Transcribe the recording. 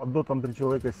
Одно там три человека